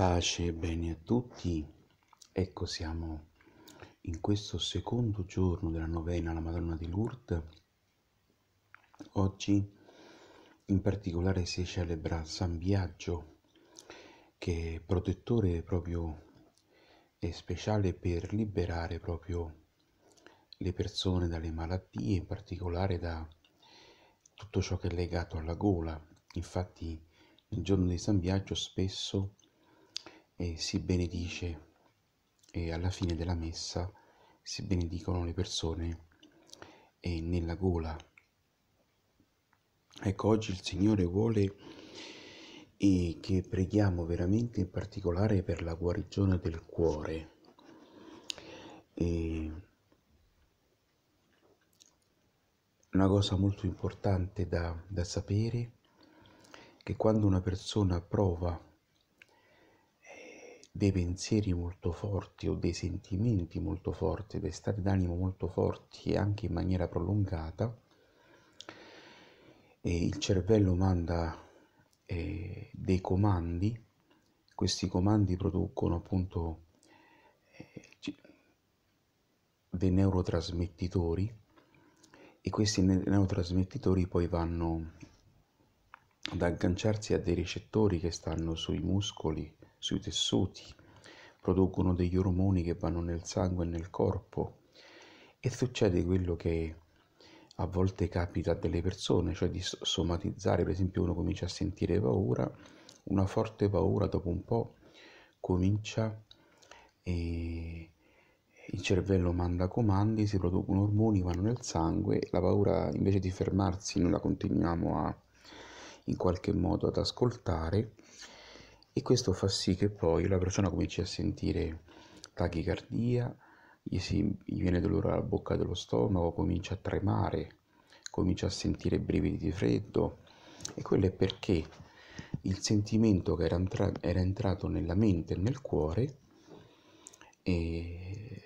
Pace e bene a tutti. Ecco, siamo in questo secondo giorno della novena alla Madonna di Lourdes. Oggi in particolare si celebra San Biagio, che è protettore proprio e speciale per liberare proprio le persone dalle malattie, in particolare da tutto ciò che è legato alla gola. Infatti, il giorno di San Biagio spesso e si benedice e alla fine della messa si benedicono le persone e nella gola. Ecco, oggi il Signore vuole e che preghiamo veramente in particolare per la guarigione del cuore. E una cosa molto importante da, da sapere che quando una persona prova dei pensieri molto forti o dei sentimenti molto forti, dei stati d'animo molto forti anche in maniera prolungata, e il cervello manda eh, dei comandi, questi comandi producono appunto eh, dei neurotrasmettitori e questi neurotrasmettitori poi vanno ad agganciarsi a dei recettori che stanno sui muscoli sui tessuti, producono degli ormoni che vanno nel sangue e nel corpo. E succede quello che a volte capita a delle persone, cioè di somatizzare, per esempio uno comincia a sentire paura, una forte paura dopo un po' comincia e il cervello manda comandi, si producono ormoni, vanno nel sangue, la paura invece di fermarsi noi la continuiamo a in qualche modo ad ascoltare e questo fa sì che poi la persona cominci a sentire tachicardia, gli, si, gli viene dolore alla bocca dello stomaco, comincia a tremare, comincia a sentire brividi di freddo. E quello è perché il sentimento che era, entra- era entrato nella mente e nel cuore e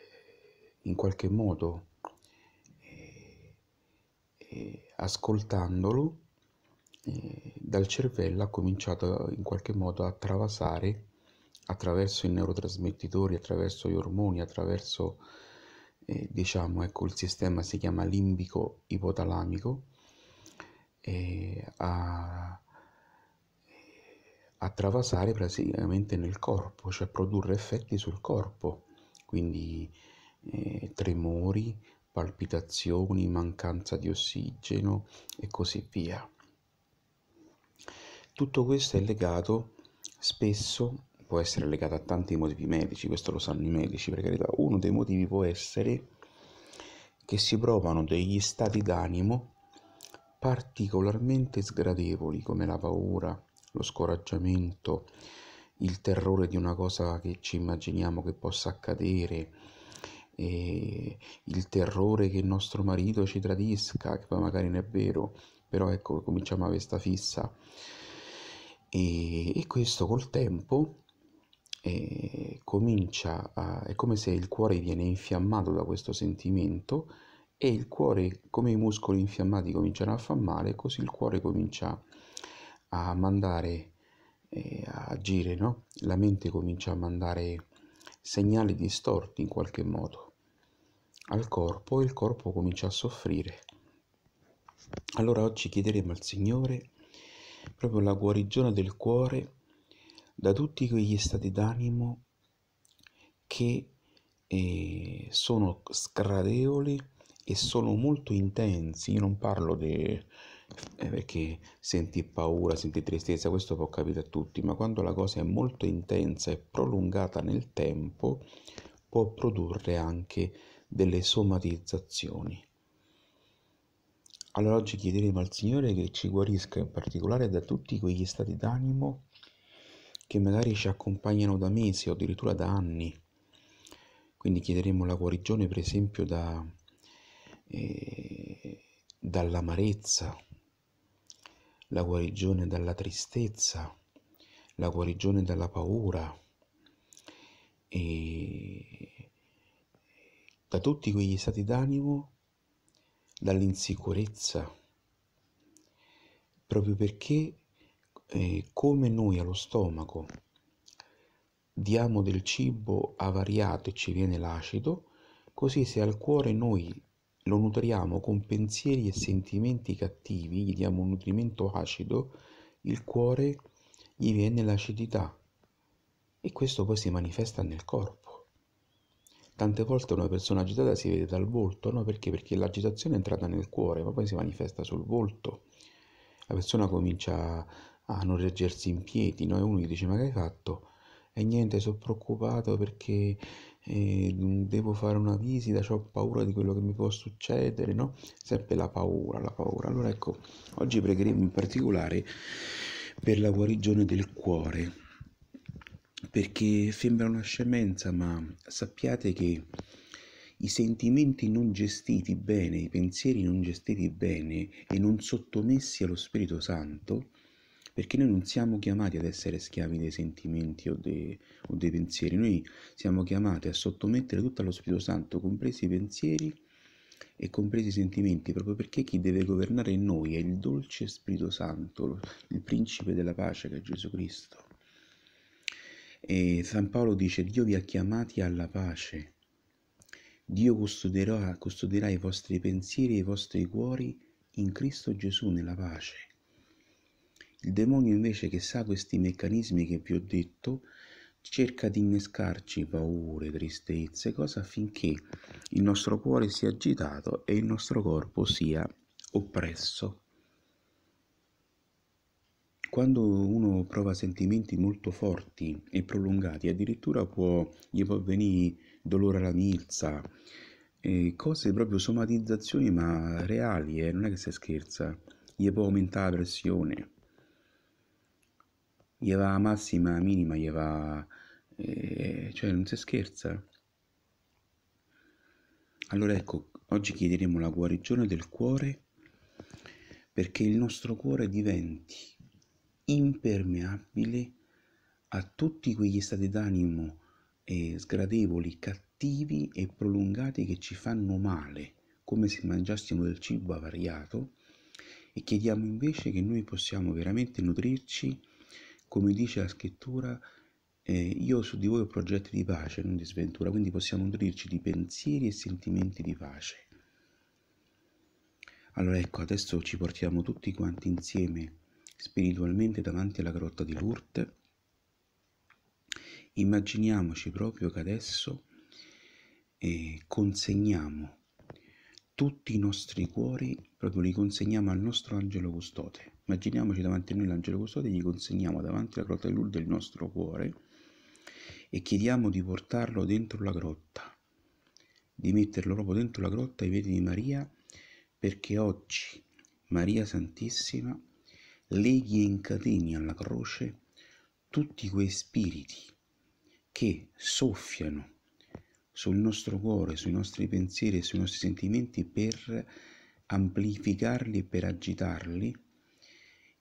in qualche modo eh, eh, ascoltandolo eh, dal cervello ha cominciato in qualche modo a travasare attraverso i neurotrasmettitori, attraverso gli ormoni, attraverso eh, diciamo ecco il sistema si chiama limbico ipotalamico eh, a, a travasare praticamente nel corpo, cioè produrre effetti sul corpo, quindi eh, tremori, palpitazioni, mancanza di ossigeno e così via. Tutto questo è legato spesso, può essere legato a tanti motivi medici, questo lo sanno i medici per carità, uno dei motivi può essere che si provano degli stati d'animo particolarmente sgradevoli come la paura, lo scoraggiamento, il terrore di una cosa che ci immaginiamo che possa accadere, il terrore che il nostro marito ci tradisca, che poi magari non è vero, però ecco cominciamo a avere fissa e, e questo col tempo eh, comincia a, è come se il cuore viene infiammato da questo sentimento e il cuore, come i muscoli infiammati cominciano a far male, così il cuore comincia a mandare, eh, a agire, no? La mente comincia a mandare segnali distorti in qualche modo al corpo e il corpo comincia a soffrire. Allora oggi chiederemo al Signore proprio la guarigione del cuore da tutti quegli stati d'animo che eh, sono sgradevoli e sono molto intensi. Io non parlo di eh, perché senti paura, senti tristezza, questo può capire a tutti, ma quando la cosa è molto intensa e prolungata nel tempo, può produrre anche delle somatizzazioni. Allora oggi chiederemo al Signore che ci guarisca in particolare da tutti quegli stati d'animo che magari ci accompagnano da mesi o addirittura da anni. Quindi chiederemo la guarigione per esempio da, eh, dall'amarezza, la guarigione dalla tristezza, la guarigione dalla paura e da tutti quegli stati d'animo dall'insicurezza, proprio perché eh, come noi allo stomaco diamo del cibo avariato e ci viene l'acido, così se al cuore noi lo nutriamo con pensieri e sentimenti cattivi, gli diamo un nutrimento acido, il cuore gli viene l'acidità e questo poi si manifesta nel corpo. Tante volte una persona agitata si vede dal volto, no? Perché? Perché l'agitazione è entrata nel cuore, ma poi si manifesta sul volto. La persona comincia a non reggersi in piedi, no? E uno gli dice, ma che hai fatto? E niente, sono preoccupato perché eh, devo fare una visita, ho paura di quello che mi può succedere, no? Sempre la paura, la paura. Allora ecco, oggi pregheremo in particolare per la guarigione del cuore perché sembra una scemenza, ma sappiate che i sentimenti non gestiti bene, i pensieri non gestiti bene e non sottomessi allo Spirito Santo, perché noi non siamo chiamati ad essere schiavi dei sentimenti o dei, o dei pensieri, noi siamo chiamati a sottomettere tutto allo Spirito Santo, compresi i pensieri e compresi i sentimenti, proprio perché chi deve governare in noi è il dolce Spirito Santo, il principe della pace che è Gesù Cristo. E San Paolo dice, Dio vi ha chiamati alla pace. Dio custoderà, custoderà i vostri pensieri e i vostri cuori in Cristo Gesù nella pace. Il demonio invece che sa questi meccanismi che vi ho detto, cerca di innescarci paure, tristezze, cose affinché il nostro cuore sia agitato e il nostro corpo sia oppresso. Quando uno prova sentimenti molto forti e prolungati, addirittura può, gli può venire dolore alla milza, eh, cose proprio somatizzazioni ma reali, eh, non è che si scherza, gli può aumentare la pressione, gli va a massima, a minima, gli va... Eh, cioè non si scherza. Allora ecco, oggi chiederemo la guarigione del cuore perché il nostro cuore diventi impermeabile a tutti quegli stati d'animo eh, sgradevoli, cattivi e prolungati che ci fanno male, come se mangiassimo del cibo avariato, e chiediamo invece che noi possiamo veramente nutrirci, come dice la scrittura, eh, io su di voi ho progetti di pace, non di sventura, quindi possiamo nutrirci di pensieri e sentimenti di pace. Allora ecco, adesso ci portiamo tutti quanti insieme spiritualmente davanti alla grotta di Lourdes, immaginiamoci proprio che adesso eh, consegniamo tutti i nostri cuori, proprio li consegniamo al nostro angelo custode. Immaginiamoci davanti a noi l'angelo custode, gli consegniamo davanti alla grotta di Lourdes il nostro cuore e chiediamo di portarlo dentro la grotta, di metterlo proprio dentro la grotta ai piedi di Maria, perché oggi Maria Santissima leghi e incateni alla croce tutti quei spiriti che soffiano sul nostro cuore, sui nostri pensieri e sui nostri sentimenti per amplificarli e per agitarli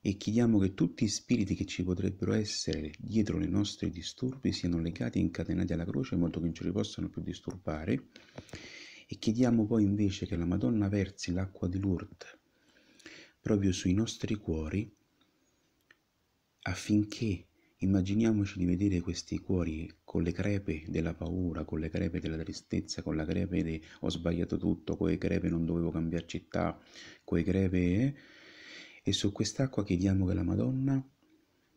e chiediamo che tutti i spiriti che ci potrebbero essere dietro i nostri disturbi siano legati e incatenati alla croce in modo che non ci possano più disturbare. E chiediamo poi invece che la Madonna versi l'acqua di Lourdes proprio sui nostri cuori affinché immaginiamoci di vedere questi cuori con le crepe della paura, con le crepe della tristezza, con la crepe di ho sbagliato tutto, con le crepe non dovevo cambiare città, con le crepe... Eh? E su quest'acqua chiediamo che la Madonna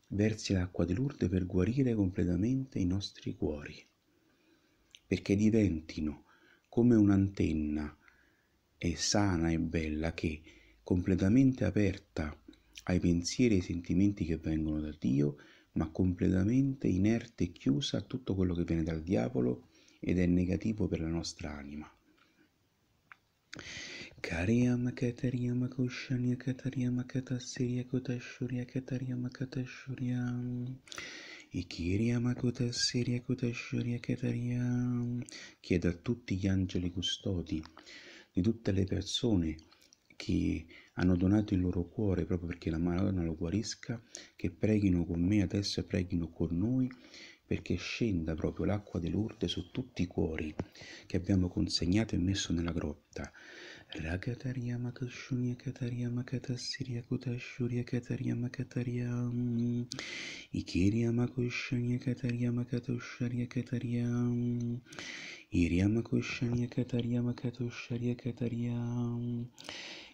versi l'acqua di Lourdes per guarire completamente i nostri cuori, perché diventino come un'antenna e sana e bella che, completamente aperta ai pensieri e ai sentimenti che vengono da Dio, ma completamente inerte e chiusa a tutto quello che viene dal diavolo ed è negativo per la nostra anima. Kariyama Katariyama Kushanya Katariyama Katasiria Kutashurya Katariyama Katashurya Ikiriyama Kutasiria Kutashurya Katariyam Chiedo a tutti gli angeli custodi di tutte le persone che hanno donato il loro cuore proprio perché la Madonna lo guarisca, che preghino con me adesso e preghino con noi perché scenda proprio l'acqua dell'urde su tutti i cuori che abbiamo consegnato e messo nella grotta. Rakataria makashunya kataria makatasiria kutashuria kataria makataria Ikiria makushunya kataria makatusharia kataria Iria makushunya kataria makatusharia kataria Ikaria makatusharia kataria makatasiria katusharia Ikaria makutasiria kutasharia kataria Aramakatasiria katusharia kataria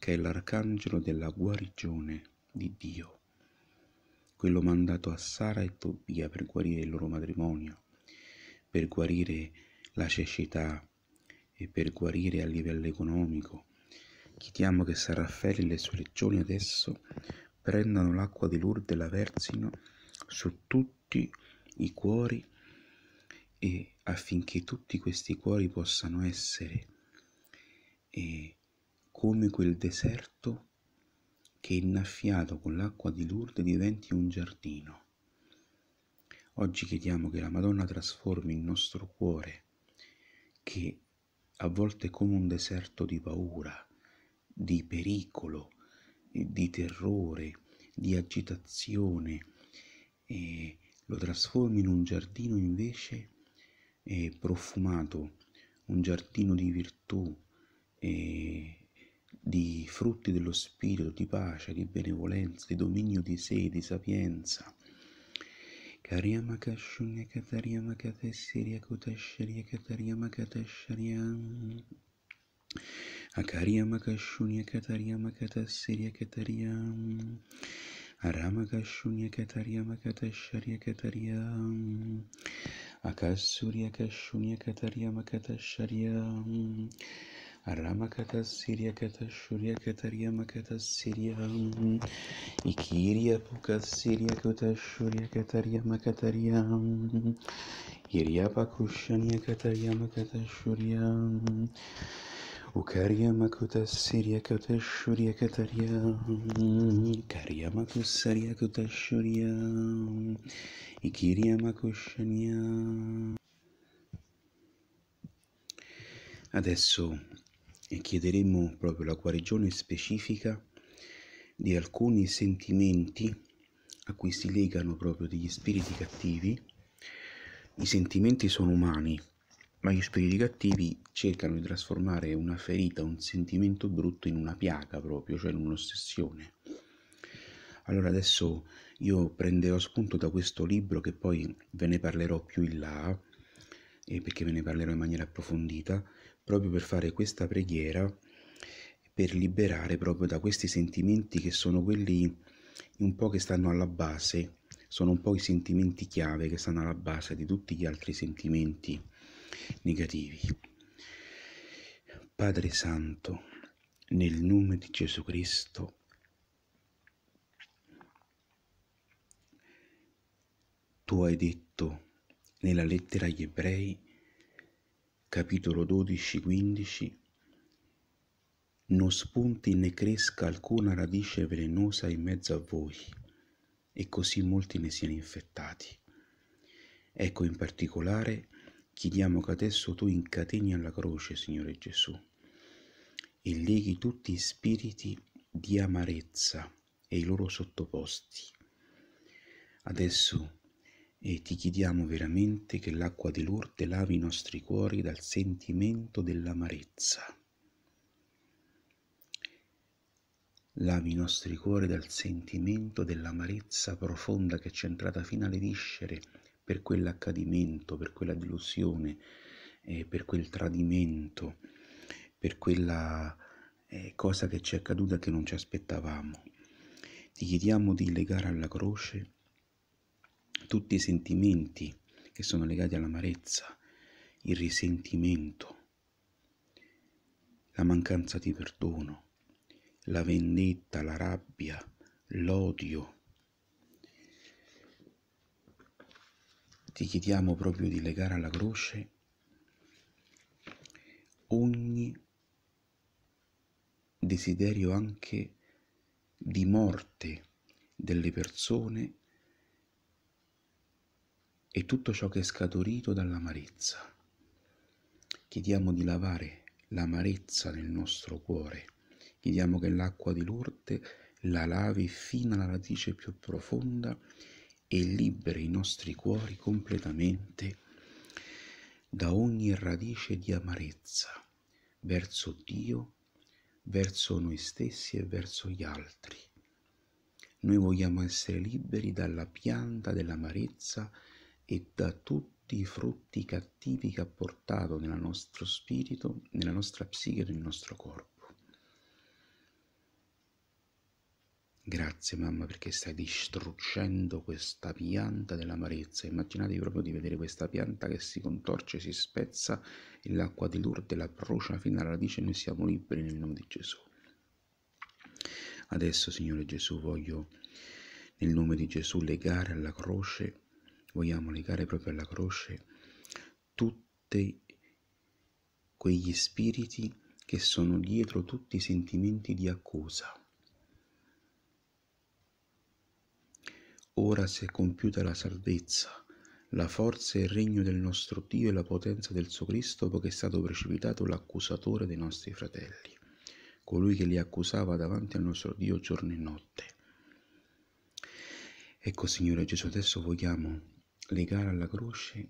che è l'arcangelo della guarigione di Dio, quello mandato a Sara e Tobia per guarire il loro matrimonio, per guarire la cecità e per guarire a livello economico. Chiediamo che San Raffaele e le sue legioni adesso prendano l'acqua di Lourdes e la versino su tutti i cuori e affinché tutti questi cuori possano essere eh, come quel deserto che innaffiato con l'acqua di Lourdes diventi un giardino. Oggi chiediamo che la Madonna trasformi il nostro cuore, che a volte è come un deserto di paura, di pericolo, di terrore, di agitazione, e lo trasformi in un giardino invece profumato, un giardino di virtù, eh, di frutti dello spirito, di pace, di benevolenza, di dominio di sé, di sapienza. Karyama Kashunya Kataryama Katesirya Kutashariya Kataryama Katashariya Akaryama Kashunya Kataryama Katasirya Kataryam Arama Kashunya Kataryama Katashariya Kataryam Akasurya Kashunya Ramakata Siria Kata Shuria Katariama Kata Siria Ikiria Puka Siria Kata Shuria Katariama Kataria Iriapa Kushania Katariama Kata Shuria Ukariama Kuta Siria Kata Shuria Kataria Kariama Kusaria Kata Shuria Ikiriama Kushania Adesso chiederemo proprio la guarigione specifica di alcuni sentimenti a cui si legano proprio degli spiriti cattivi. I sentimenti sono umani, ma gli spiriti cattivi cercano di trasformare una ferita, un sentimento brutto in una piaga proprio, cioè in un'ossessione. Allora adesso io prenderò spunto da questo libro che poi ve ne parlerò più in là, perché ve ne parlerò in maniera approfondita, proprio per fare questa preghiera, per liberare proprio da questi sentimenti che sono quelli un po' che stanno alla base, sono un po' i sentimenti chiave che stanno alla base di tutti gli altri sentimenti negativi. Padre Santo, nel nome di Gesù Cristo, tu hai detto nella lettera agli ebrei, capitolo 12-15, non spunti né cresca alcuna radice velenosa in mezzo a voi, e così molti ne siano infettati. Ecco in particolare chiediamo che adesso tu incateni alla croce, Signore Gesù, e leghi tutti i spiriti di amarezza e i loro sottoposti. Adesso e ti chiediamo veramente che l'acqua di Lourdes lavi i nostri cuori dal sentimento dell'amarezza. Lavi i nostri cuori dal sentimento dell'amarezza profonda che è entrata fino alle viscere per quell'accadimento, per quella delusione, eh, per quel tradimento, per quella eh, cosa che ci è accaduta che non ci aspettavamo. Ti chiediamo di legare alla croce tutti i sentimenti che sono legati all'amarezza, il risentimento, la mancanza di perdono, la vendetta, la rabbia, l'odio. Ti chiediamo proprio di legare alla croce ogni desiderio anche di morte delle persone e tutto ciò che è scaturito dall'amarezza. Chiediamo di lavare l'amarezza nel nostro cuore, chiediamo che l'acqua di Lourdes la lavi fino alla radice più profonda e liberi i nostri cuori completamente da ogni radice di amarezza verso Dio, verso noi stessi e verso gli altri. Noi vogliamo essere liberi dalla pianta dell'amarezza e da tutti i frutti cattivi che ha portato nel nostro spirito, nella nostra psiche nel nostro corpo. Grazie mamma perché stai distruggendo questa pianta dell'amarezza. Immaginatevi proprio di vedere questa pianta che si contorce, si spezza e l'acqua di Lourdes la brucia fino alla radice noi siamo liberi nel nome di Gesù. Adesso Signore Gesù voglio nel nome di Gesù legare alla croce, vogliamo legare proprio alla croce tutti quegli spiriti che sono dietro tutti i sentimenti di accusa Ora si è compiuta la salvezza, la forza e il regno del nostro Dio e la potenza del suo Cristo, poiché è stato precipitato l'accusatore dei nostri fratelli, colui che li accusava davanti al nostro Dio giorno e notte. Ecco, Signore Gesù, adesso vogliamo legare alla croce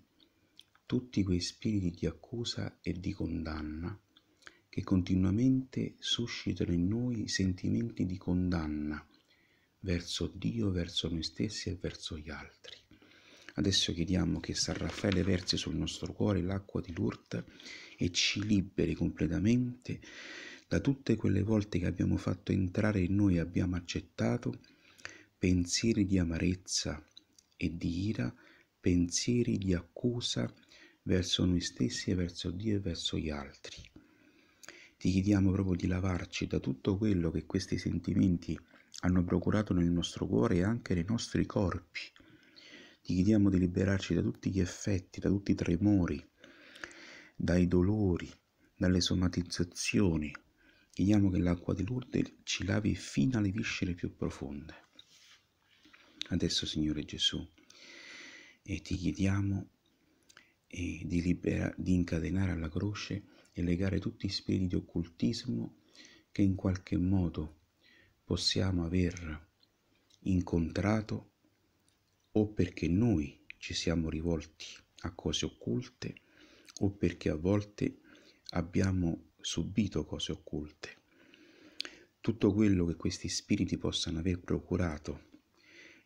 tutti quei spiriti di accusa e di condanna che continuamente suscitano in noi sentimenti di condanna verso Dio, verso noi stessi e verso gli altri. Adesso chiediamo che San Raffaele versi sul nostro cuore l'acqua di Lourdes e ci liberi completamente da tutte quelle volte che abbiamo fatto entrare in noi e abbiamo accettato pensieri di amarezza e di ira, pensieri di accusa verso noi stessi e verso Dio e verso gli altri. Ti chiediamo proprio di lavarci da tutto quello che questi sentimenti hanno procurato nel nostro cuore e anche nei nostri corpi. Ti chiediamo di liberarci da tutti gli effetti, da tutti i tremori, dai dolori, dalle somatizzazioni. Chiediamo che l'acqua di Lourdes ci lavi fino alle viscere più profonde. Adesso, Signore Gesù, e ti chiediamo eh, di, libera, di incatenare alla croce e legare tutti i spiriti di occultismo che in qualche modo possiamo aver incontrato o perché noi ci siamo rivolti a cose occulte o perché a volte abbiamo subito cose occulte. Tutto quello che questi spiriti possano aver procurato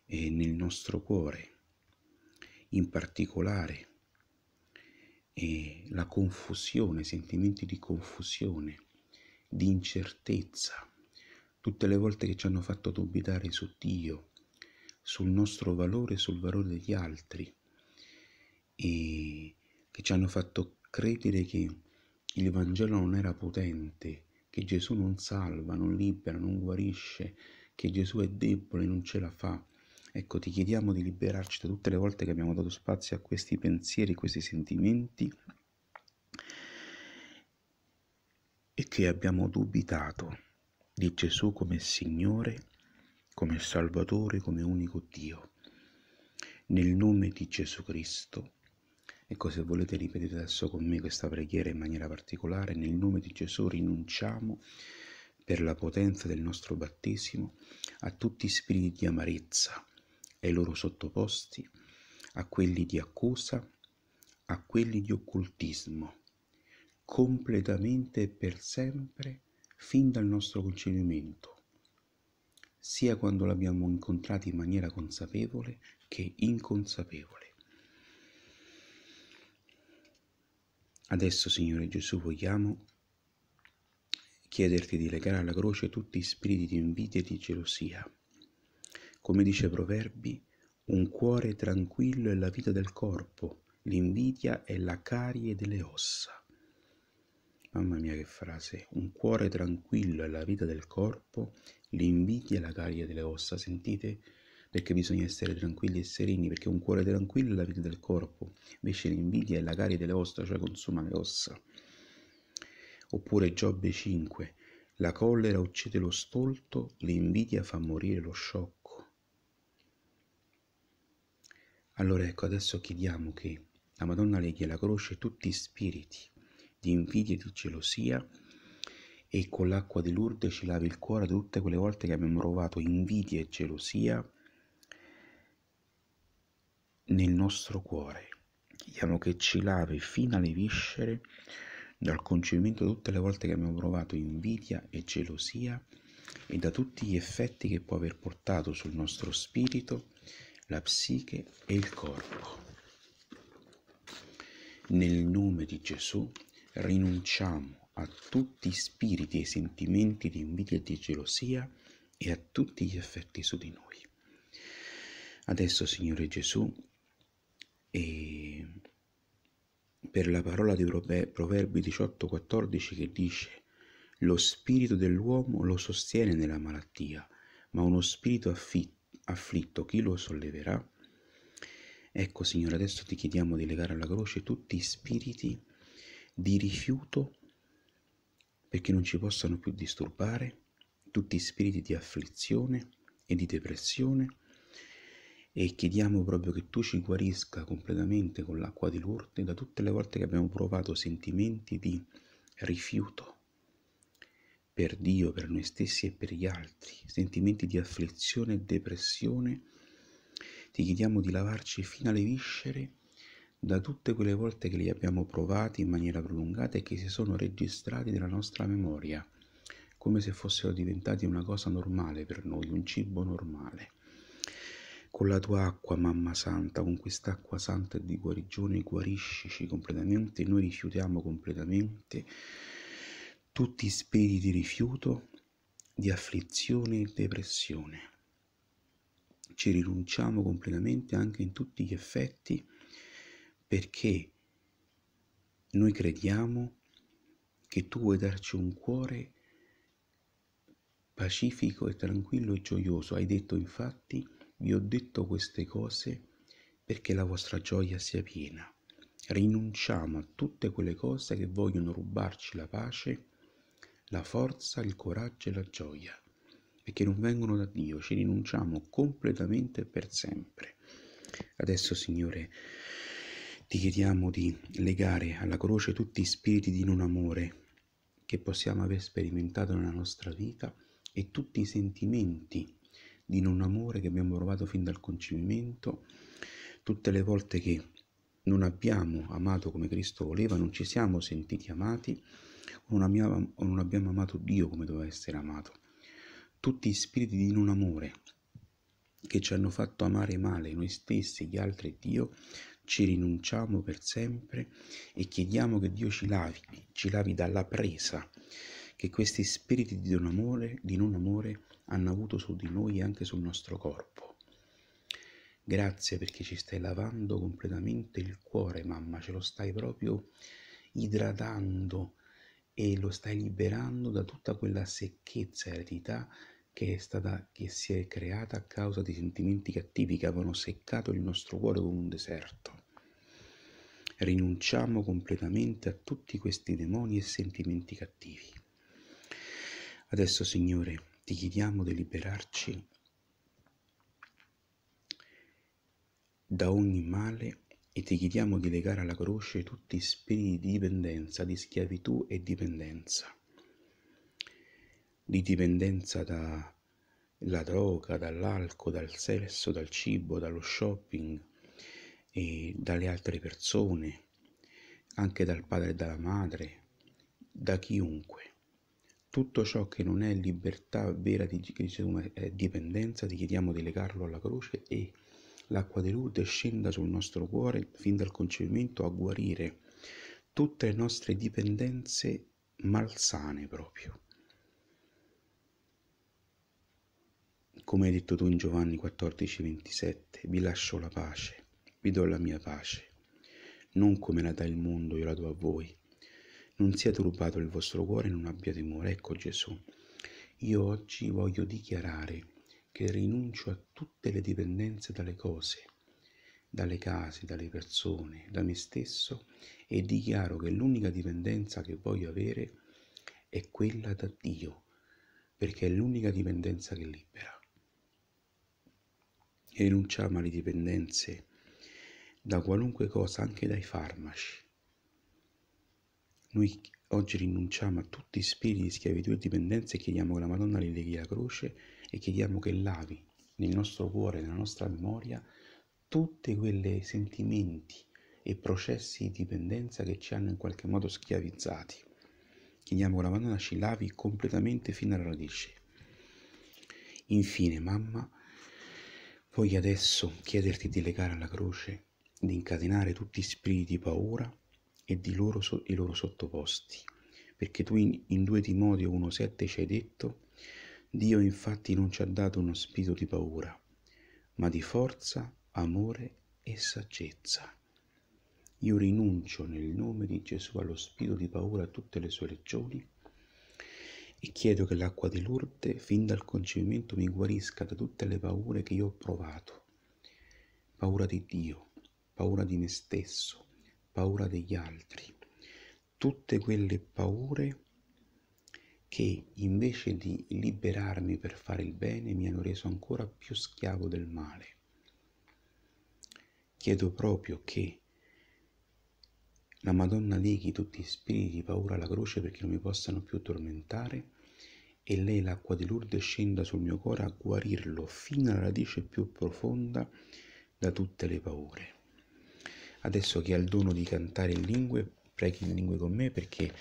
eh, nel nostro cuore, in particolare eh, la confusione, sentimenti di confusione, di incertezza, tutte le volte che ci hanno fatto dubitare su Dio, sul nostro valore e sul valore degli altri e che ci hanno fatto credere che il Vangelo non era potente, che Gesù non salva, non libera, non guarisce, che Gesù è debole, non ce la fa. Ecco, ti chiediamo di liberarci da tutte le volte che abbiamo dato spazio a questi pensieri, questi sentimenti e che abbiamo dubitato di Gesù come Signore, come Salvatore, come unico Dio. Nel nome di Gesù Cristo. Ecco, se volete ripetete adesso con me questa preghiera in maniera particolare, nel nome di Gesù rinunciamo per la potenza del nostro battesimo a tutti i spiriti di amarezza e loro sottoposti, a quelli di accusa, a quelli di occultismo, completamente e per sempre fin dal nostro concepimento, sia quando l'abbiamo incontrato in maniera consapevole che inconsapevole. Adesso, Signore Gesù, vogliamo chiederti di legare alla croce tutti i spiriti di invidia e di gelosia. Come dice Proverbi, un cuore tranquillo è la vita del corpo, l'invidia è la carie delle ossa. Mamma mia che frase, un cuore tranquillo è la vita del corpo, l'invidia è la caria delle ossa, sentite? Perché bisogna essere tranquilli e sereni, perché un cuore tranquillo è la vita del corpo, invece l'invidia è la caria delle ossa, cioè consuma le ossa. Oppure Giobbe 5, La collera uccide lo stolto, l'invidia fa morire lo sciocco. Allora ecco, adesso chiediamo che la Madonna leghi alla croce tutti spiriti di invidia e di gelosia e con l'acqua di Lourdes ci lavi il cuore tutte quelle volte che abbiamo provato invidia e gelosia nel nostro cuore. Chiediamo che ci lavi fino alle viscere dal concepimento tutte le volte che abbiamo provato invidia e gelosia e da tutti gli effetti che può aver portato sul nostro spirito, la psiche e il corpo. Nel nome di Gesù rinunciamo a tutti i spiriti e sentimenti di invidia e di gelosia e a tutti gli effetti su di noi. Adesso, Signore Gesù, per la parola di Proverbi 18:14 che dice lo spirito dell'uomo lo sostiene nella malattia, ma uno spirito afflitto chi lo solleverà? Ecco Signore, adesso ti chiediamo di legare alla croce tutti i spiriti di rifiuto perché non ci possano più disturbare, tutti i spiriti di afflizione e di depressione e chiediamo proprio che tu ci guarisca completamente con l'acqua di Lourdes da tutte le volte che abbiamo provato sentimenti di rifiuto per Dio, per noi stessi e per gli altri, sentimenti di afflizione e depressione. Ti chiediamo di lavarci fino alle viscere da tutte quelle volte che li abbiamo provati in maniera prolungata e che si sono registrati nella nostra memoria, come se fossero diventati una cosa normale per noi, un cibo normale con la tua acqua, Mamma Santa, con quest'acqua santa di guarigione, guariscici completamente. Noi rifiutiamo completamente tutti spiriti di rifiuto, di afflizione e depressione. Ci rinunciamo completamente anche in tutti gli effetti perché noi crediamo che tu vuoi darci un cuore pacifico e tranquillo e gioioso. Hai detto infatti vi ho detto queste cose perché la vostra gioia sia piena. Rinunciamo a tutte quelle cose che vogliono rubarci la pace, la forza, il coraggio e la gioia, perché non vengono da Dio, ci rinunciamo completamente per sempre. Adesso, Signore, ti chiediamo di legare alla croce tutti i spiriti di non amore che possiamo aver sperimentato nella nostra vita e tutti i sentimenti di non amore che abbiamo provato fin dal concepimento, tutte le volte che non abbiamo amato come Cristo voleva, non ci siamo sentiti amati non abbiamo amato Dio come doveva essere amato. Tutti gli spiriti di non amore che ci hanno fatto amare male noi stessi, gli altri e Dio, ci rinunciamo per sempre e chiediamo che Dio ci lavi, ci lavi dalla presa che questi spiriti di non amore, di non amore hanno avuto su di noi e anche sul nostro corpo. Grazie perché ci stai lavando completamente il cuore, mamma, ce lo stai proprio idratando e lo stai liberando da tutta quella secchezza e eredità che è stata che si è creata a causa di sentimenti cattivi che avevano seccato il nostro cuore come un deserto. Rinunciamo completamente a tutti questi demoni e sentimenti cattivi. Adesso, Signore, ti chiediamo di liberarci da ogni male e ti chiediamo di legare alla croce tutti i spiriti di dipendenza, di schiavitù e dipendenza, di dipendenza dalla droga, dall'alcol, dal sesso, dal cibo, dallo shopping e dalle altre persone, anche dal padre e dalla madre, da chiunque. Tutto ciò che non è libertà vera di Gesù ma è dipendenza, ti chiediamo di legarlo alla croce e l'acqua Lourdes scenda sul nostro cuore fin dal concepimento a guarire tutte le nostre dipendenze malsane proprio. Come hai detto tu in Giovanni 14:27, vi lascio la pace, vi do la mia pace, non come la dà il mondo, io la do a voi non sia turbato il vostro cuore, non abbia timore. Ecco Gesù, io oggi voglio dichiarare che rinuncio a tutte le dipendenze dalle cose, dalle case, dalle persone, da me stesso e dichiaro che l'unica dipendenza che voglio avere è quella da Dio, perché è l'unica dipendenza che libera. E rinunciamo alle dipendenze da qualunque cosa, anche dai farmaci. Noi oggi rinunciamo a tutti i spiriti di schiavitù e dipendenza e chiediamo che la Madonna li leghi la croce e chiediamo che lavi nel nostro cuore, nella nostra memoria, tutti quei sentimenti e processi di dipendenza che ci hanno in qualche modo schiavizzati. Chiediamo che la Madonna ci lavi completamente fino alla radice. Infine, mamma, voglio adesso chiederti di legare alla croce, di incatenare tutti i spiriti di paura e di loro, i loro sottoposti, perché tu in, in 2 Timoteo 1,7 ci hai detto, Dio infatti non ci ha dato uno spirito di paura, ma di forza, amore e saggezza. Io rinuncio nel nome di Gesù allo spirito di paura a tutte le sue legioni e chiedo che l'acqua di Lourdes fin dal concepimento mi guarisca da tutte le paure che io ho provato. Paura di Dio, paura di me stesso, paura degli altri. Tutte quelle paure che invece di liberarmi per fare il bene mi hanno reso ancora più schiavo del male. Chiedo proprio che la Madonna leghi tutti gli spiriti di paura alla croce perché non mi possano più tormentare e lei l'acqua di Lourdes scenda sul mio cuore a guarirlo fino alla radice più profonda da tutte le paure. Adesso chi ha il dono di cantare in lingue, preghi in lingue con me perché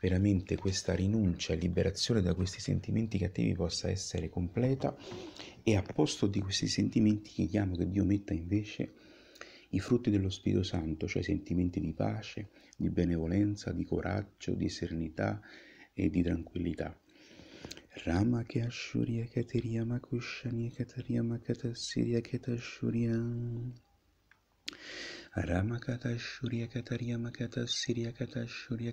veramente questa rinuncia e liberazione da questi sentimenti cattivi possa essere completa e a posto di questi sentimenti chiediamo che Dio metta invece i frutti dello Spirito Santo, cioè sentimenti di pace, di benevolenza, di coraggio, di serenità e di tranquillità. Rama che ashuria kateria makushania kataria makatasiria katashuria. Rama katashuria kataria makatasiria katashuria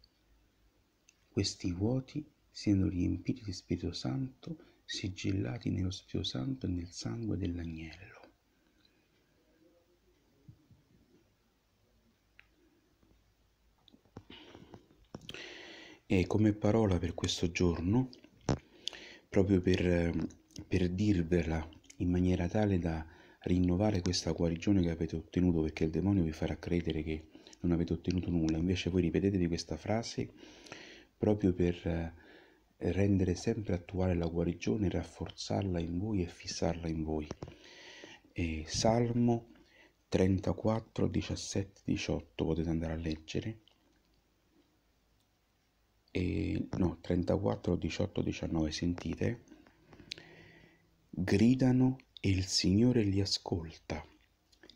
Questi vuoti siano riempiti di Spirito Santo, sigillati nello Spirito Santo e nel sangue dell'agnello. E come parola per questo giorno, proprio per, per dirvela in maniera tale da rinnovare questa guarigione che avete ottenuto, perché il demonio vi farà credere che non avete ottenuto nulla, invece voi ripetetevi questa frase proprio per eh, rendere sempre attuale la guarigione, rafforzarla in voi e fissarla in voi. E Salmo 34, 17, 18 potete andare a leggere. E no 34 18 19 sentite. Gridano e il Signore li ascolta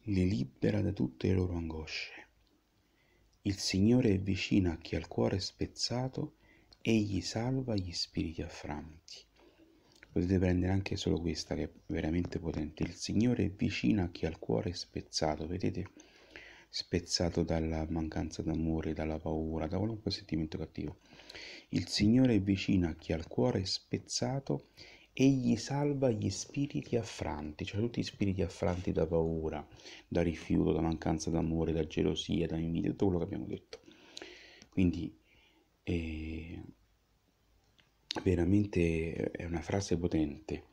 li libera da tutte le loro angosce il Signore è vicino a chi ha il cuore spezzato egli salva gli spiriti affranti. Potete prendere anche solo questa che è veramente potente. Il Signore è vicino a chi ha il cuore spezzato vedete? Spezzato dalla mancanza d'amore, dalla paura, da qualunque sentimento cattivo. Il Signore è vicino a chi ha il cuore spezzato, egli salva gli spiriti affranti, cioè tutti gli spiriti affranti da paura, da rifiuto, da mancanza d'amore, da gelosia, da invidia, tutto quello che abbiamo detto. Quindi eh, veramente è una frase potente.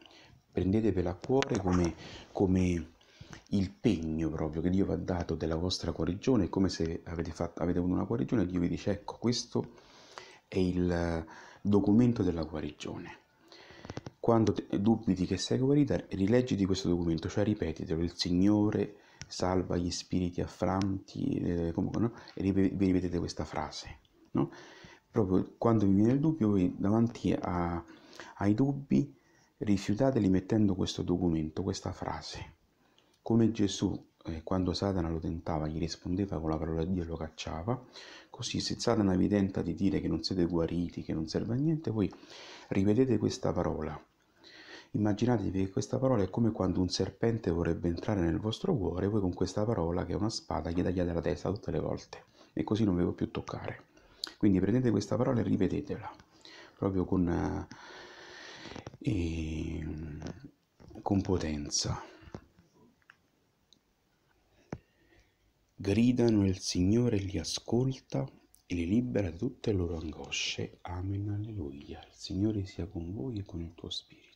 Prendetevela a cuore come, come il pegno proprio che Dio vi ha dato della vostra guarigione, come se avete, fatto, avete avuto una guarigione Dio vi dice ecco questo è il documento della guarigione. Quando dubiti che sei guarita, rileggiti questo documento, cioè ripetitelo, il Signore salva gli spiriti affranti, eh, comunque, no? e vi ripetete questa frase. No? Proprio quando vi viene il dubbio, voi davanti a, ai dubbi rifiutateli mettendo questo documento, questa frase. Come Gesù, eh, quando Satana lo tentava, gli rispondeva con la parola di Dio e lo cacciava, così se Satana vi tenta di dire che non siete guariti, che non serve a niente, voi ripetete questa parola Immaginatevi che questa parola è come quando un serpente vorrebbe entrare nel vostro cuore, voi con questa parola, che è una spada, gli tagliate la testa tutte le volte e così non vi può più toccare. Quindi prendete questa parola e ripetetela, proprio con, eh, con potenza. Gridano il Signore li ascolta e li libera da tutte le loro angosce. Amen, alleluia. Il Signore sia con voi e con il tuo spirito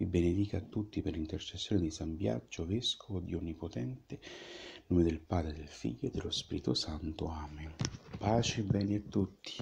vi benedica a tutti per l'intercessione di San Biagio, Vescovo di Onnipotente, nome del Padre, del Figlio e dello Spirito Santo. Amen. Pace e bene a tutti.